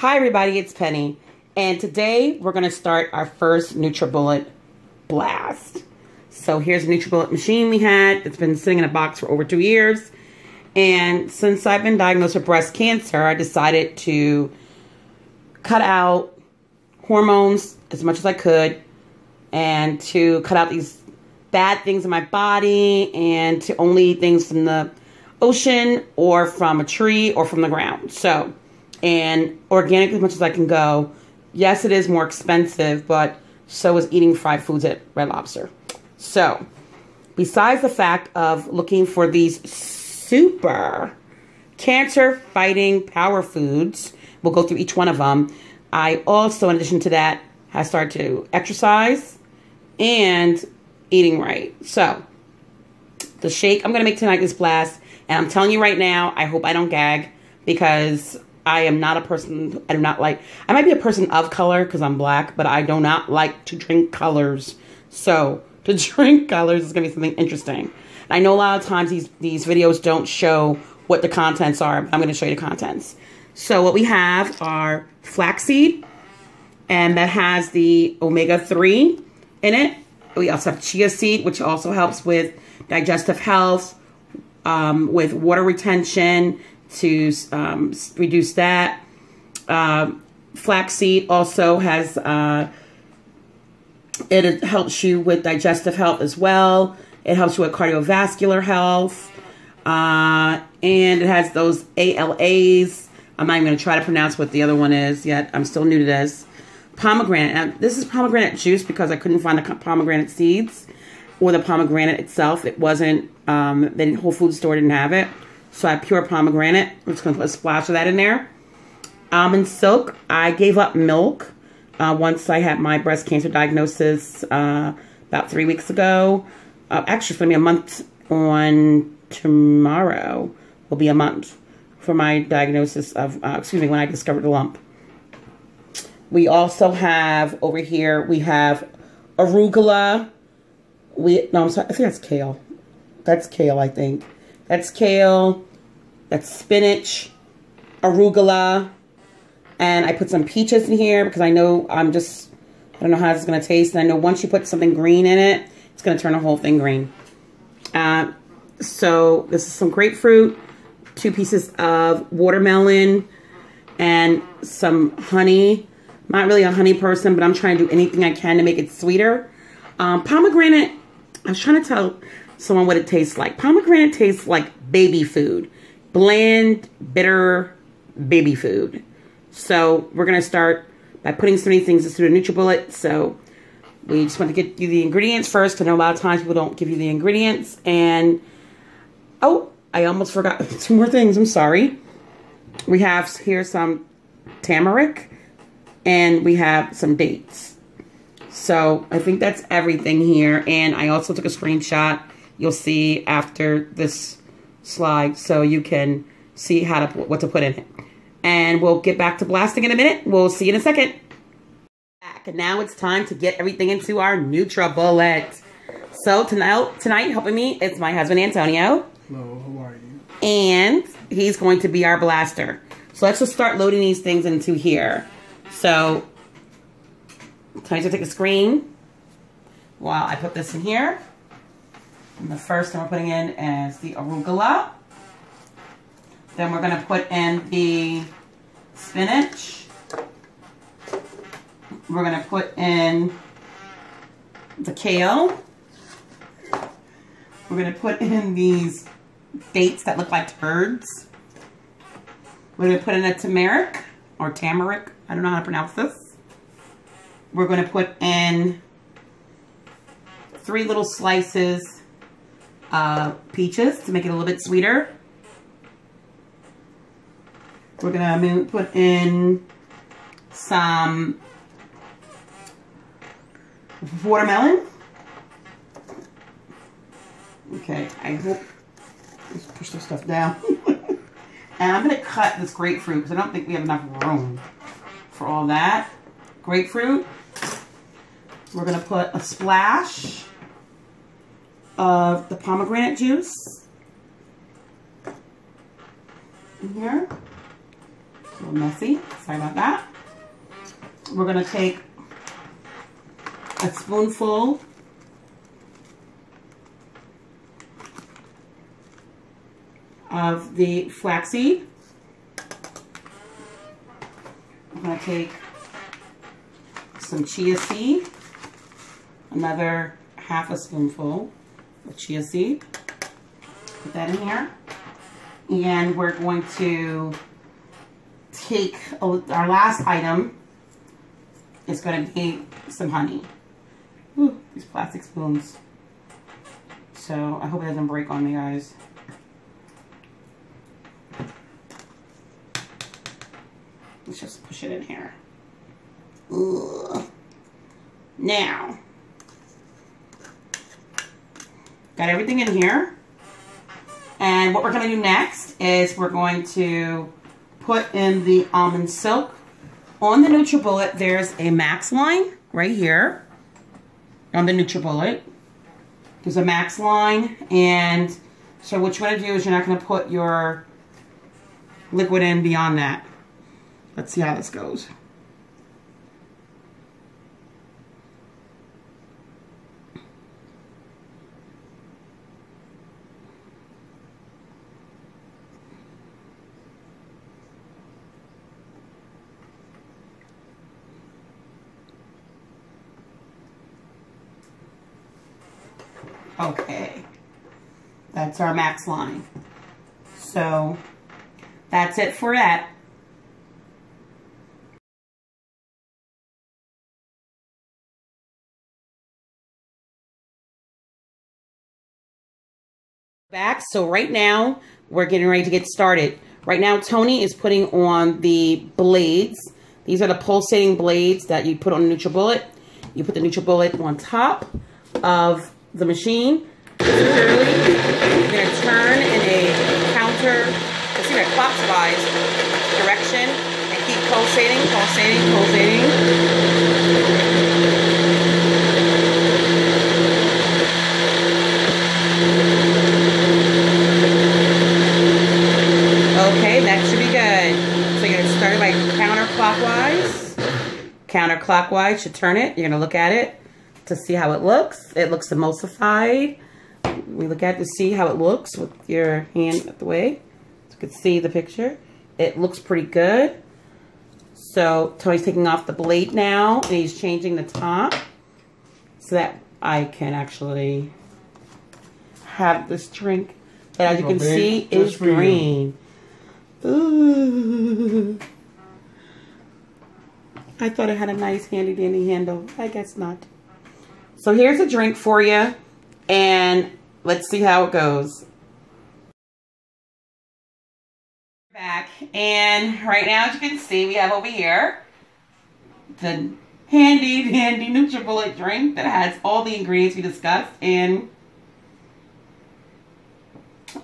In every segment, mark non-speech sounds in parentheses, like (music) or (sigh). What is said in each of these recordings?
Hi everybody, it's Penny. And today we're going to start our first NutriBullet blast. So here's a NutriBullet machine we had that's been sitting in a box for over two years. And since I've been diagnosed with breast cancer, I decided to cut out hormones as much as I could and to cut out these bad things in my body and to only eat things from the ocean or from a tree or from the ground. So, and organic as much as I can go. Yes, it is more expensive, but so is eating fried foods at Red Lobster. So, besides the fact of looking for these super cancer fighting power foods, we'll go through each one of them. I also, in addition to that, have started to exercise and eating right. So, the shake I'm going to make tonight is blast. And I'm telling you right now, I hope I don't gag because I am not a person, I do not like, I might be a person of color because I'm black, but I do not like to drink colors. So, (laughs) to drink colors is going to be something interesting. I know a lot of times these, these videos don't show what the contents are, but I'm going to show you the contents. So, what we have are flaxseed, and that has the omega 3 in it. We also have chia seed, which also helps with digestive health, um, with water retention to um, reduce that. Uh, flaxseed also has, uh, it helps you with digestive health as well. It helps you with cardiovascular health. Uh, and it has those ALAs. I'm not even going to try to pronounce what the other one is yet. I'm still new to this. Pomegranate. Now, this is pomegranate juice because I couldn't find the pomegranate seeds or the pomegranate itself. It wasn't, um, the Whole Foods store didn't have it. So I have pure pomegranate. I'm just going to put a splash of that in there. Almond silk. I gave up milk uh, once I had my breast cancer diagnosis uh, about three weeks ago. Uh, actually, it's going to be a month on tomorrow. Will be a month for my diagnosis of, uh, excuse me, when I discovered the lump. We also have over here, we have arugula we no, I'm sorry. I think that's kale. That's kale. I think that's kale. That's spinach, arugula, and I put some peaches in here because I know I'm just I don't know how it's gonna taste. And I know once you put something green in it, it's gonna turn the whole thing green. Uh, so this is some grapefruit, two pieces of watermelon, and some honey. I'm not really a honey person, but I'm trying to do anything I can to make it sweeter. Um, pomegranate I was trying to tell someone what it tastes like. Pomegranate tastes like baby food. Bland, bitter baby food. So we're going to start by putting so many things into the NutriBullet. So we just want to get you the ingredients first. I know a lot of times people don't give you the ingredients. And, oh, I almost forgot (laughs) two more things. I'm sorry. We have here some turmeric and we have some dates. So I think that's everything here. And I also took a screenshot. You'll see after this slide so you can see how to what to put in it. And we'll get back to blasting in a minute. We'll see you in a second. And now it's time to get everything into our NutriBullet. So tonight, tonight helping me, it's my husband Antonio. Hello, how are you? And he's going to be our blaster. So let's just start loading these things into here. So Time to take a screen while I put this in here. And the first thing we're putting in is the arugula. Then we're going to put in the spinach. We're going to put in the kale. We're going to put in these dates that look like turds. We're going to put in a turmeric or tamaric. I don't know how to pronounce this we're going to put in three little slices of peaches to make it a little bit sweeter. We're going to put in some watermelon. Okay, I hope, let's push this stuff down. (laughs) and I'm going to cut this grapefruit because I don't think we have enough room for all that. Grapefruit. We're going to put a splash of the pomegranate juice in here. A little messy. Sorry about that. We're to take a spoonful of the flaxseed. I'm to take some chia seed, another half a spoonful of chia seed. Put that in here. And we're going to take oh, our last item is going to be some honey. Ooh, these plastic spoons. So I hope it doesn't break on me, guys. Let's just push it in here. Ugh. Now, got everything in here. And what we're going to do next is we're going to put in the almond silk. On the NutriBullet, there's a max line right here on the NutriBullet. There's a max line. And so what you want to do is you're not going to put your liquid in beyond that. Let's see how this goes. Okay. That's our max line. So that's it for that. Back. So right now we're getting ready to get started. Right now Tony is putting on the blades. These are the pulsating blades that you put on the NutriBullet. You put the NutriBullet on top of the machine securely. You're going to turn in a counter, let's see, clockwise direction and keep pulsating, pulsating, pulsating. Okay, that should be good. So you're going to start it like counterclockwise. Counterclockwise, you turn it. You're going to look at it to see how it looks. It looks emulsified. We look at it to see how it looks with your hand at the way. So you can see the picture. It looks pretty good. So Tony's taking off the blade now and he's changing the top so that I can actually have this drink that as you can see is green. Ooh. I thought it had a nice handy dandy handle. I guess not. So here's a drink for you, and let's see how it goes. Back, and right now, as you can see, we have over here the handy (laughs) dandy NutriBullet drink that has all the ingredients we discussed, and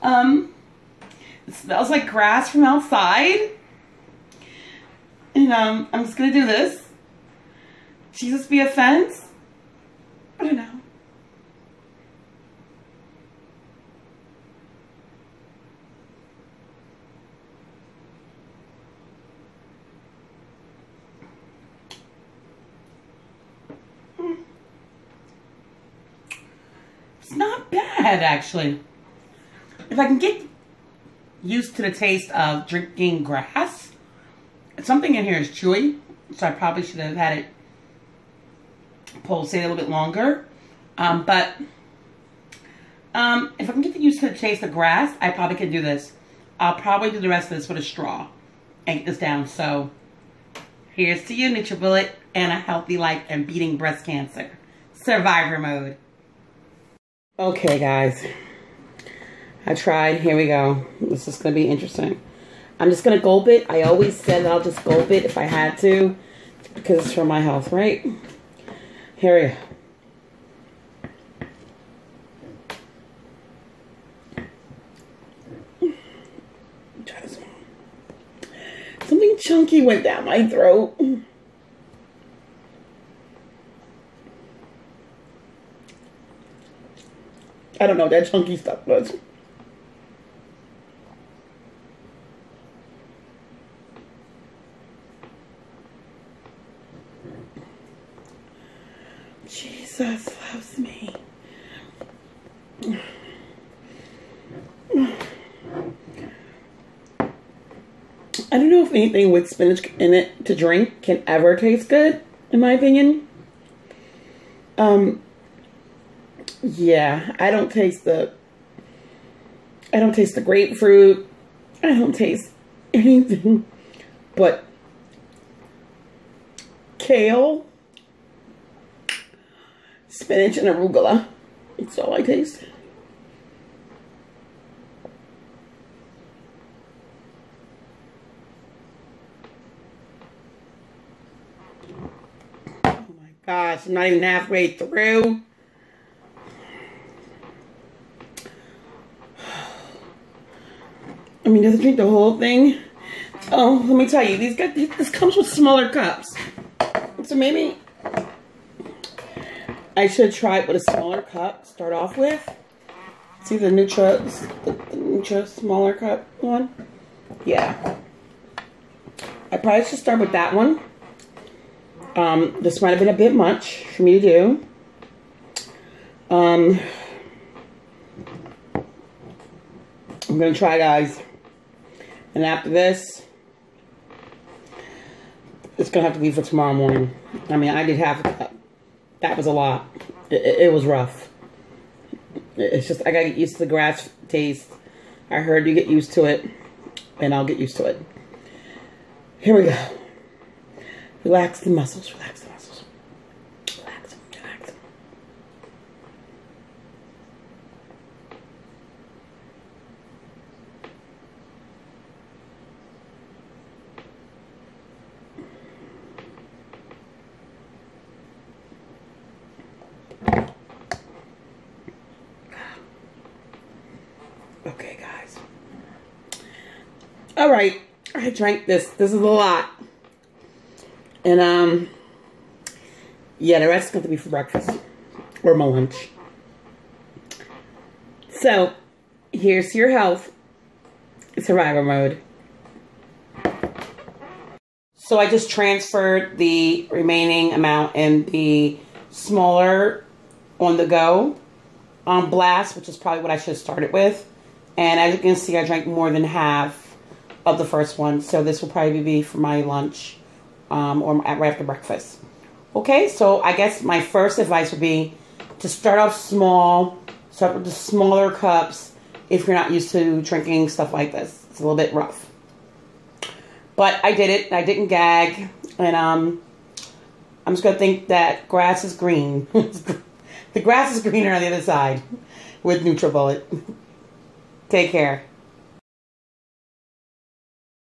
um, it smells like grass from outside. And um, I'm just gonna do this. Jesus be offense. Know. It's not bad, actually. If I can get used to the taste of drinking grass, something in here is chewy, so I probably should have had it pulsate a little bit longer. Um, but um, if I can get used to chase the taste of grass, I probably can do this. I'll probably do the rest of this with a straw and get this down. So here's to you, NutriBullet, and a healthy life and beating breast cancer. Survivor mode. Okay, guys. I tried. Here we go. This is going to be interesting. I'm just going to gulp it. I always said I'll just gulp it if I had to because it's for my health, right? Go. Something chunky went down my throat. I don't know that chunky stuff was. Jesus loves me. I don't know if anything with spinach in it to drink can ever taste good, in my opinion. Um, yeah, I don't taste the, I don't taste the grapefruit. I don't taste (laughs) anything but kale, spinach, and arugula. It's all I taste. Oh my gosh, I'm not even halfway through. I mean, does it drink the whole thing? Oh, let me tell you, these got this comes with smaller cups. So maybe I should try it with a smaller cup. Start off with. See the Nutra, the, the Nutra smaller cup one. Yeah, I probably should start with that one. Um, this might have been a bit much for me to do. Um, I'm gonna try, guys. And after this, it's gonna have to be for tomorrow morning. I mean, I did half a cup. That was a lot. It, it, was rough. It's just, I gotta get used to the grass taste. I heard you get used to it, and I'll get used to it. Here we go. Relax the muscles, relax the muscles. Relax them, relax them. Okay, guys. All right, I drank this. This is a lot. And, um, yeah, the rest is going to be for breakfast or my lunch. So, here's your health survivor mode. So I just transferred the remaining amount in the smaller on the go on blast, which is probably what I should have started with. And as you can see, I drank more than half of the first one. So this will probably be for my lunch um, or right after breakfast. Okay, so I guess my first advice would be to start off small, start with the smaller cups if you're not used to drinking stuff like this. It's a little bit rough. But I did it. I didn't gag. And um, I'm just going to think that grass is green. (laughs) the grass is greener on the other side with NutriBullet. (laughs) Take care.